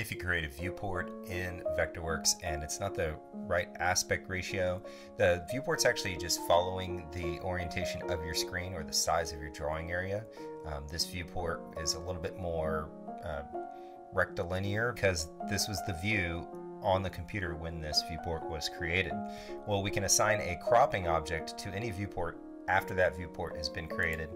if you create a viewport in Vectorworks and it's not the right aspect ratio, the viewport's actually just following the orientation of your screen or the size of your drawing area. Um, this viewport is a little bit more uh, rectilinear because this was the view on the computer when this viewport was created. Well, we can assign a cropping object to any viewport after that viewport has been created.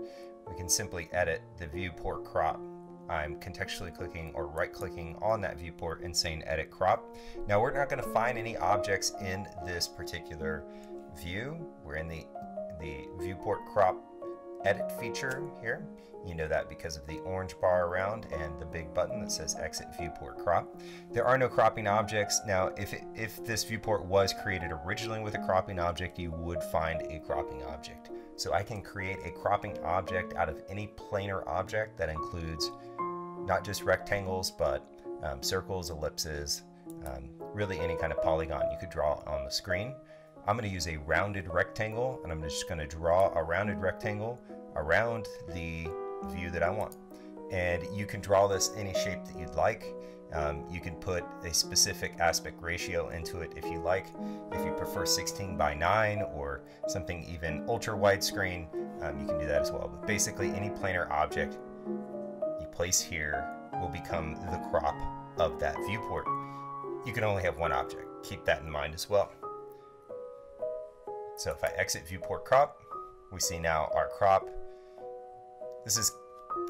We can simply edit the viewport crop I'm contextually clicking or right clicking on that viewport and saying edit crop. Now we're not going to find any objects in this particular view. We're in the, the viewport crop edit feature here. You know that because of the orange bar around and the big button that says exit viewport crop. There are no cropping objects. Now, if, it, if this viewport was created originally with a cropping object, you would find a cropping object. So I can create a cropping object out of any planar object that includes not just rectangles, but um, circles, ellipses, um, really any kind of polygon you could draw on the screen. I'm going to use a rounded rectangle and I'm just going to draw a rounded rectangle around the view that I want. And you can draw this any shape that you'd like. Um, you can put a specific aspect ratio into it if you like. If you prefer 16 by 9 or something even ultra widescreen, um, you can do that as well. But basically any planar object you place here will become the crop of that viewport. You can only have one object. Keep that in mind as well. So if I exit viewport crop, we see now our crop. This is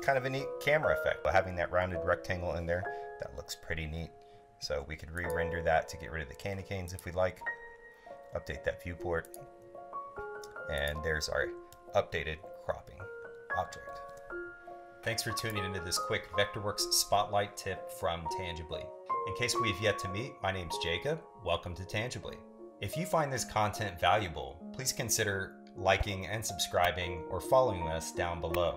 kind of a neat camera effect. But having that rounded rectangle in there, that looks pretty neat. So we could re-render that to get rid of the candy canes if we like. Update that viewport. And there's our updated cropping object. Thanks for tuning into this quick Vectorworks Spotlight tip from Tangably. In case we've yet to meet, my name's Jacob. Welcome to Tangably. If you find this content valuable, please consider liking and subscribing or following us down below.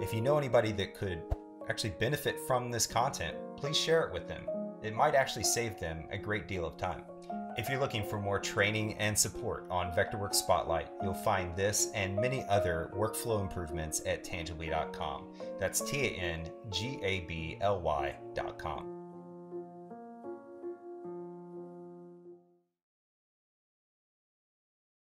If you know anybody that could actually benefit from this content, please share it with them. It might actually save them a great deal of time. If you're looking for more training and support on Vectorworks Spotlight, you'll find this and many other workflow improvements at tangably.com. That's T A N G A B L Y.com.